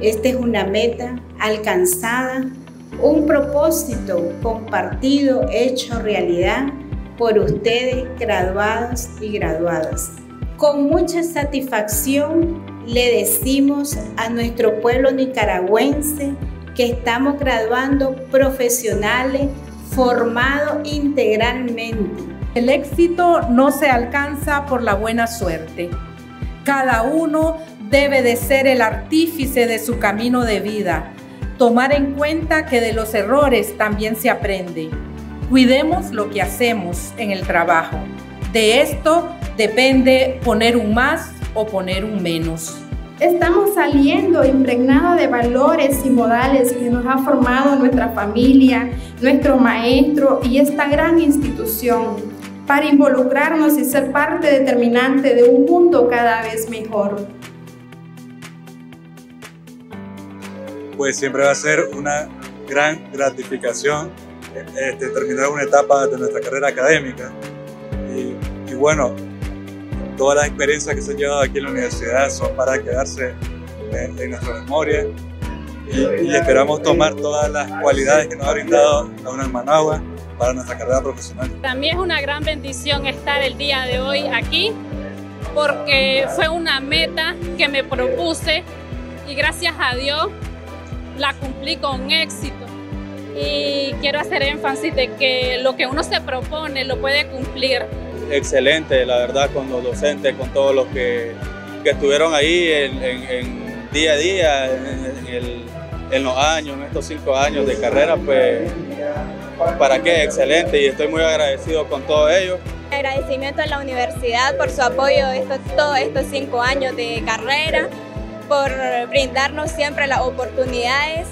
Esta es una meta alcanzada, un propósito compartido, hecho realidad por ustedes, graduados y graduadas. Con mucha satisfacción le decimos a nuestro pueblo nicaragüense que estamos graduando profesionales formados integralmente. El éxito no se alcanza por la buena suerte. Cada uno debe de ser el artífice de su camino de vida. Tomar en cuenta que de los errores también se aprende. Cuidemos lo que hacemos en el trabajo. De esto depende poner un más o poner un menos. Estamos saliendo impregnados de valores y modales que nos ha formado nuestra familia, nuestro maestro y esta gran institución para involucrarnos y ser parte determinante de un mundo cada vez mejor. Pues siempre va a ser una gran gratificación este, terminar una etapa de nuestra carrera académica. Y, y bueno, todas las experiencias que se han llevado aquí en la universidad son para quedarse en, nuestra memoria y, esperamos tomar todas las cualidades que nos ha brindado la UNAM Managua para nuestra carrera profesional. También es una gran bendición estar el día de hoy aquí porque fue una meta que me propuse y gracias a Dios la cumplí con éxito. Y quiero hacer énfasis de que lo que uno se propone lo puede cumplir excelente, la verdad, con los docentes, con todos los que, estuvieron ahí en, día a día, en, los años, en estos cinco años de carrera, pues, ¿para qué? Excelente y estoy muy agradecido con todos ellos. Agradecimiento a la universidad por su apoyo estos, todos estos cinco años de carrera, por brindarnos siempre las oportunidades